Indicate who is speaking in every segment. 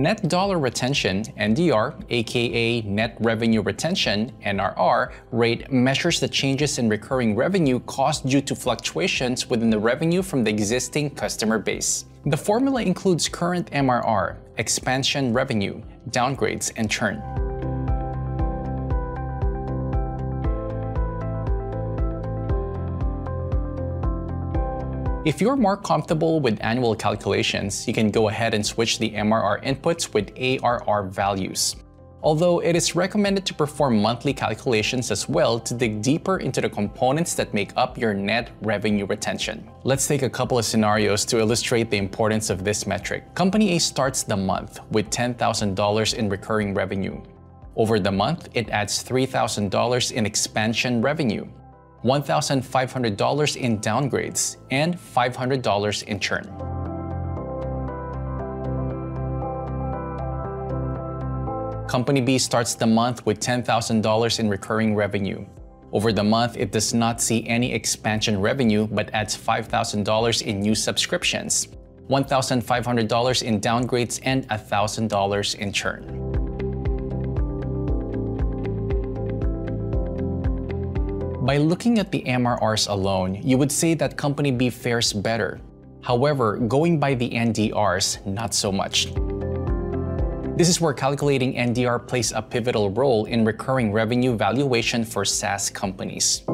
Speaker 1: Net dollar retention, NDR, aka net revenue retention, NRR, rate measures the changes in recurring revenue caused due to fluctuations within the revenue from the existing customer base. The formula includes current MRR, expansion revenue, downgrades, and churn. If you're more comfortable with annual calculations, you can go ahead and switch the MRR inputs with ARR values. Although it is recommended to perform monthly calculations as well to dig deeper into the components that make up your net revenue retention. Let's take a couple of scenarios to illustrate the importance of this metric. Company A starts the month with $10,000 in recurring revenue. Over the month, it adds $3,000 in expansion revenue. $1,500 in downgrades, and $500 in churn. Company B starts the month with $10,000 in recurring revenue. Over the month, it does not see any expansion revenue but adds $5,000 in new subscriptions, $1,500 in downgrades, and $1,000 in churn. By looking at the MRRs alone, you would say that company B fares better. However, going by the NDRs, not so much. This is where calculating NDR plays a pivotal role in recurring revenue valuation for SaaS companies.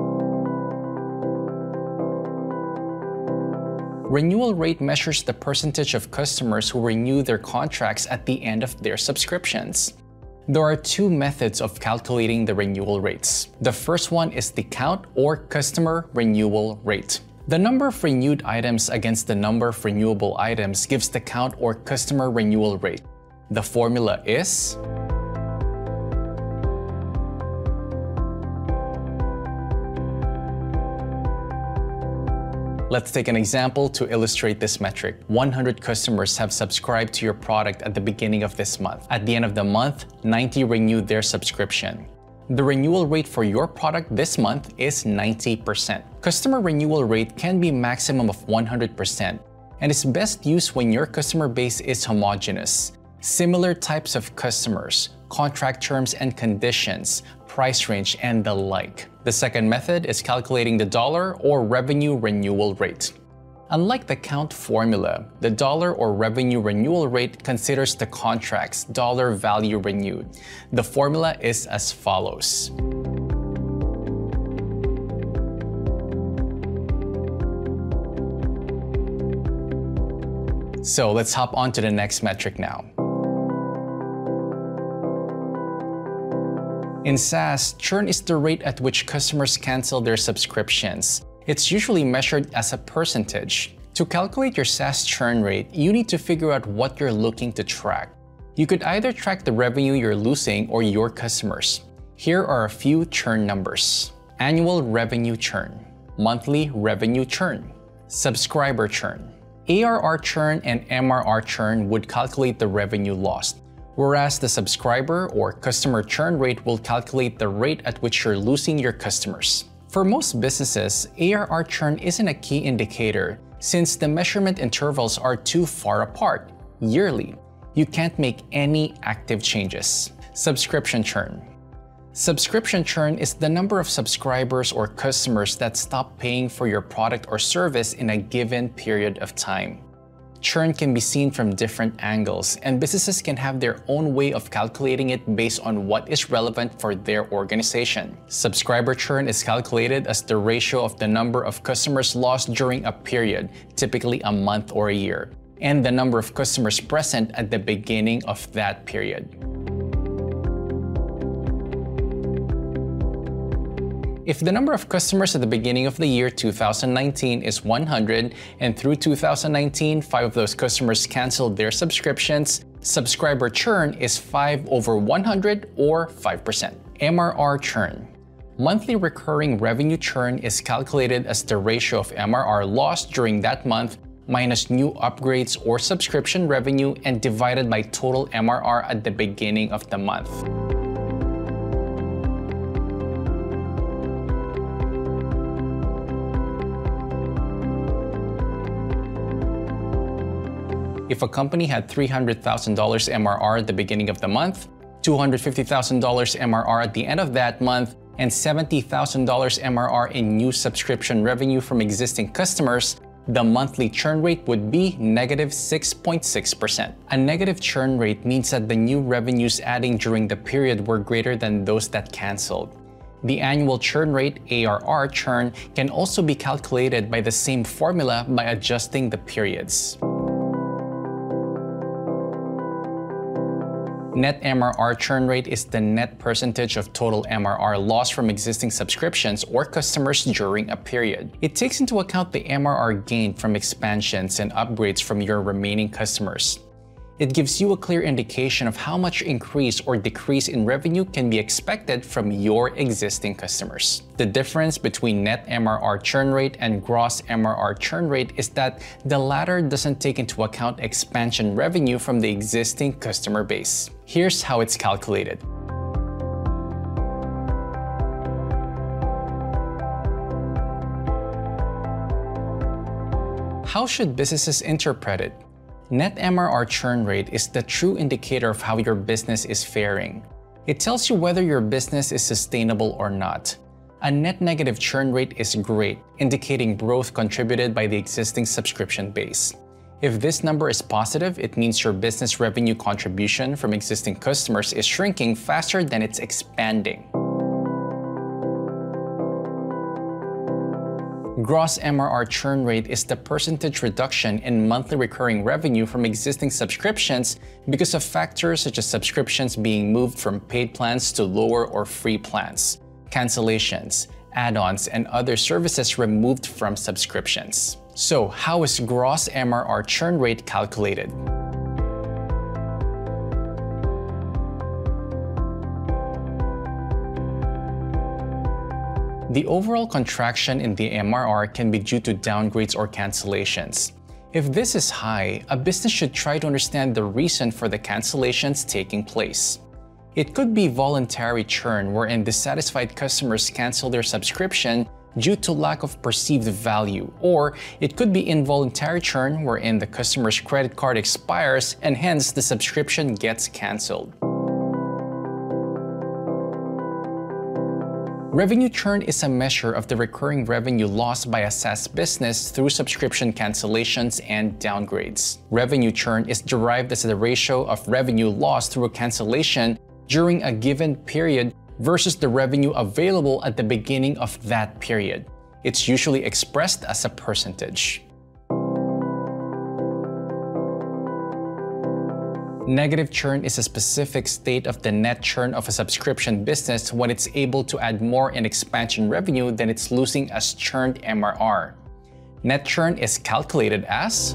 Speaker 1: Renewal rate measures the percentage of customers who renew their contracts at the end of their subscriptions. There are two methods of calculating the renewal rates. The first one is the count or customer renewal rate. The number of renewed items against the number of renewable items gives the count or customer renewal rate. The formula is Let's take an example to illustrate this metric. 100 customers have subscribed to your product at the beginning of this month. At the end of the month, 90 renewed their subscription. The renewal rate for your product this month is 90%. Customer renewal rate can be maximum of 100% and is best used when your customer base is homogeneous. Similar types of customers, contract terms and conditions, price range, and the like. The second method is calculating the dollar or revenue renewal rate. Unlike the count formula, the dollar or revenue renewal rate considers the contract's dollar value renewed. The formula is as follows. So let's hop on to the next metric now. In SaaS, churn is the rate at which customers cancel their subscriptions. It's usually measured as a percentage. To calculate your SaaS churn rate, you need to figure out what you're looking to track. You could either track the revenue you're losing or your customers. Here are a few churn numbers. Annual revenue churn, monthly revenue churn, subscriber churn. ARR churn and MRR churn would calculate the revenue lost whereas the subscriber or customer churn rate will calculate the rate at which you're losing your customers. For most businesses, ARR churn isn't a key indicator since the measurement intervals are too far apart, yearly. You can't make any active changes. Subscription churn. Subscription churn is the number of subscribers or customers that stop paying for your product or service in a given period of time. Churn can be seen from different angles, and businesses can have their own way of calculating it based on what is relevant for their organization. Subscriber churn is calculated as the ratio of the number of customers lost during a period, typically a month or a year, and the number of customers present at the beginning of that period. If the number of customers at the beginning of the year 2019 is 100 and through 2019, 5 of those customers canceled their subscriptions, subscriber churn is 5 over 100 or 5%. MRR churn. Monthly recurring revenue churn is calculated as the ratio of MRR lost during that month minus new upgrades or subscription revenue and divided by total MRR at the beginning of the month. If a company had $300,000 MRR at the beginning of the month, $250,000 MRR at the end of that month, and $70,000 MRR in new subscription revenue from existing customers, the monthly churn rate would be negative 6.6%. A negative churn rate means that the new revenues adding during the period were greater than those that canceled. The annual churn rate, ARR churn, can also be calculated by the same formula by adjusting the periods. Net MRR churn rate is the net percentage of total MRR lost from existing subscriptions or customers during a period. It takes into account the MRR gain from expansions and upgrades from your remaining customers. It gives you a clear indication of how much increase or decrease in revenue can be expected from your existing customers. The difference between net MRR churn rate and gross MRR churn rate is that the latter doesn't take into account expansion revenue from the existing customer base. Here's how it's calculated. How should businesses interpret it? Net MRR churn rate is the true indicator of how your business is faring. It tells you whether your business is sustainable or not. A net negative churn rate is great, indicating growth contributed by the existing subscription base. If this number is positive, it means your business revenue contribution from existing customers is shrinking faster than it's expanding. Gross MRR churn rate is the percentage reduction in monthly recurring revenue from existing subscriptions because of factors such as subscriptions being moved from paid plans to lower or free plans, cancellations, add-ons, and other services removed from subscriptions. So how is gross MRR churn rate calculated? The overall contraction in the MRR can be due to downgrades or cancellations. If this is high, a business should try to understand the reason for the cancellations taking place. It could be voluntary churn wherein dissatisfied customers cancel their subscription due to lack of perceived value, or it could be involuntary churn wherein the customer's credit card expires and hence the subscription gets canceled. Revenue churn is a measure of the recurring revenue lost by a SaaS business through subscription cancellations and downgrades. Revenue churn is derived as the ratio of revenue lost through a cancellation during a given period versus the revenue available at the beginning of that period. It's usually expressed as a percentage. Negative churn is a specific state of the net churn of a subscription business when it's able to add more in expansion revenue than it's losing as churned MRR. Net churn is calculated as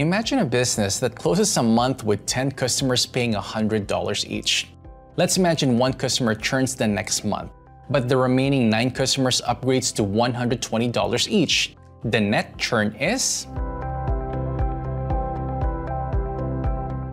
Speaker 1: Imagine a business that closes a month with 10 customers paying $100 each. Let's imagine one customer churns the next month but the remaining 9 customers upgrades to $120 each. The net churn is...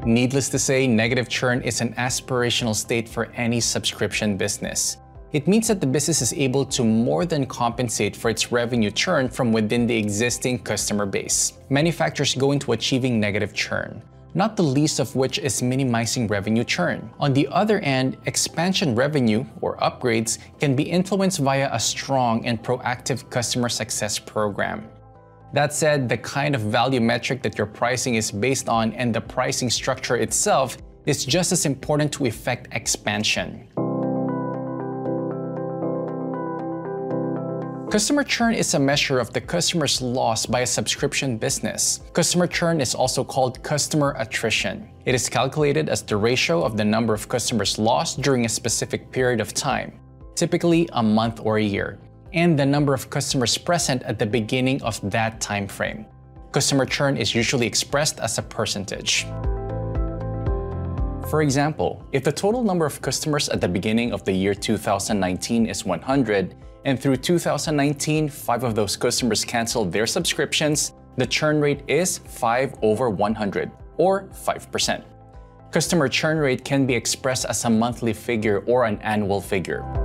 Speaker 1: Needless to say, negative churn is an aspirational state for any subscription business. It means that the business is able to more than compensate for its revenue churn from within the existing customer base. Many factors go into achieving negative churn not the least of which is minimizing revenue churn. On the other end, expansion revenue, or upgrades, can be influenced via a strong and proactive customer success program. That said, the kind of value metric that your pricing is based on and the pricing structure itself is just as important to effect expansion. Customer churn is a measure of the customer's loss by a subscription business. Customer churn is also called customer attrition. It is calculated as the ratio of the number of customers lost during a specific period of time, typically a month or a year, and the number of customers present at the beginning of that time frame. Customer churn is usually expressed as a percentage. For example, if the total number of customers at the beginning of the year 2019 is 100, and through 2019, five of those customers canceled their subscriptions, the churn rate is 5 over 100, or 5%. Customer churn rate can be expressed as a monthly figure or an annual figure.